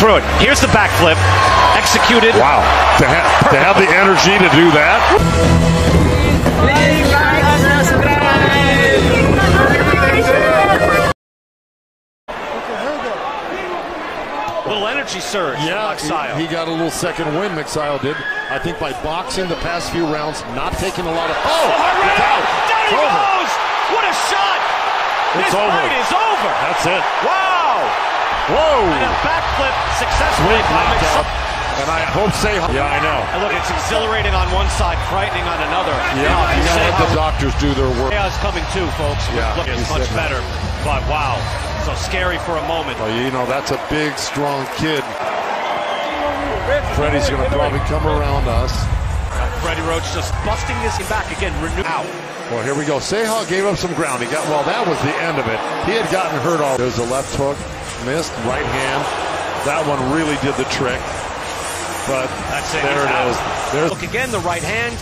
through it. Here's the backflip. Executed. Wow. To, ha- to have the energy to do that. Little energy surge. Yeah, Exile. he, he got a little second win, Mixile did. I think by boxing the past few rounds, not taking a lot of. Oh! oh Hooray! look out. Down he over. goes! What a shot! It's this over. fight is over. That's it. Wow! Whoa! And a backflip successfully Sweet by knockout. And I hope say. Yeah, I know. And look, it's exhilarating on one side, frightening on another. Yeah, Now, you gotta let the doctors do their work. Chaos coming too, folks. Yeah, Look, it's much that. better. But wow, so scary for a moment. Well, you know, that's a big, strong kid. Freddie's going to probably come around us. Uh, Freddie Roach just busting this back again. Renew out. Well, here we go. Ceja gave up some ground. He got well. That was the end of it. He had gotten hurt all. There's a left hook, missed right hand. That one really did the trick. But That's it. there He's it out. is. There's Look again, the right hand,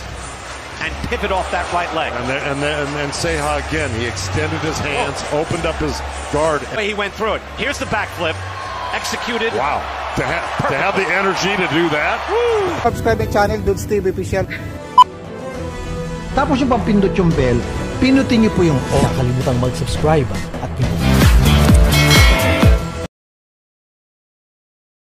and pivot off that right leg. and there, and then and then Ceja again. He extended his oh. hands, opened up his guard. The way he went through it. Here's the backflip. Executed. Wow. To, ha- to have the energy to do that. subscribe my channel, DudZTV Official. Tapos yung pampindot yung bell, pinutin niyo po yung all. Kalimutan mag-subscribe at pindutin